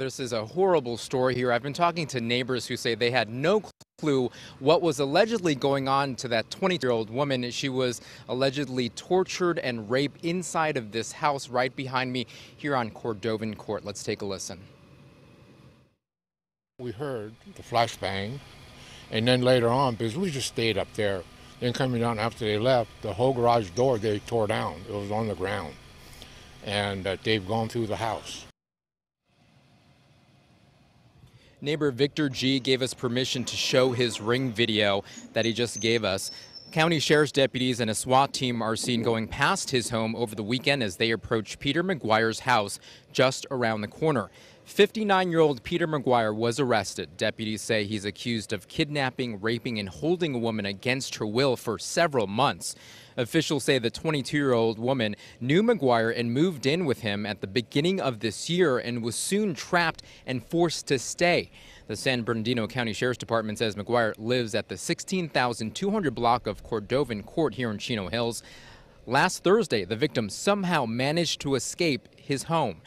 This is a horrible story here. I've been talking to neighbors who say they had no clue what was allegedly going on to that 20 year old woman. She was allegedly tortured and raped inside of this house right behind me here on Cordovan Court. Let's take a listen. We heard the flashbang, and then later on, because we just stayed up there, then coming down after they left, the whole garage door they tore down. It was on the ground. And uh, they've gone through the house. Neighbor Victor G gave us permission to show his ring video that he just gave us. County Sheriff's deputies and a SWAT team are seen going past his home over the weekend as they approach Peter McGuire's house just around the corner. 59 year old Peter McGuire was arrested. Deputies say he's accused of kidnapping, raping, and holding a woman against her will for several months. Officials say the 22 year old woman knew McGuire and moved in with him at the beginning of this year and was soon trapped and forced to stay. The San Bernardino County Sheriff's Department says McGuire lives at the 16,200 block of Cordovan Court here in Chino Hills. Last Thursday, the victim somehow managed to escape his home.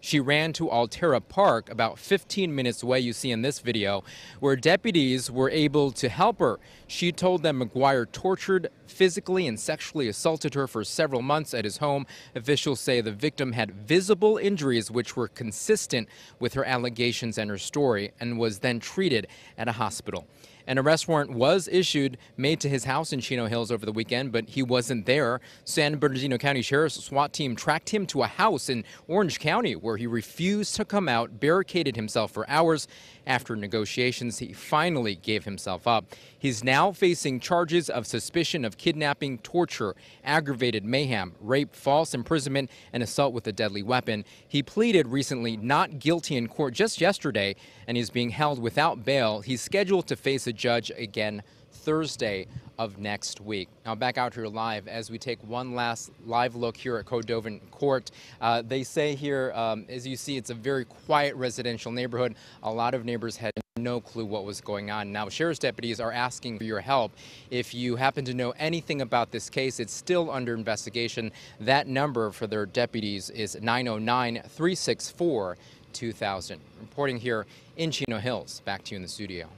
She ran to Alterra Park, about 15 minutes away, you see in this video, where deputies were able to help her. She told them McGuire tortured, physically, and sexually assaulted her for several months at his home. Officials say the victim had visible injuries which were consistent with her allegations and her story and was then treated at a hospital. An arrest warrant was issued, made to his house in Chino Hills over the weekend, but he wasn't there. San Bernardino County Sheriff's SWAT team tracked him to a house in Orange County where he refused to come out, barricaded himself for hours. After negotiations, he finally gave himself up. He's now facing charges of suspicion of kidnapping, torture, aggravated mayhem, rape, false imprisonment, and assault with a deadly weapon. He pleaded recently not guilty in court just yesterday, and he's being held without bail. He's scheduled to face a judge again Thursday of next week. Now back out here live as we take one last live look here at Cordovan Court. Uh, they say here, um, as you see, it's a very quiet residential neighborhood. A lot of neighbors had no clue what was going on. Now, sheriff's deputies are asking for your help. If you happen to know anything about this case, it's still under investigation. That number for their deputies is 909 364 2000. Reporting here in Chino Hills. Back to you in the studio.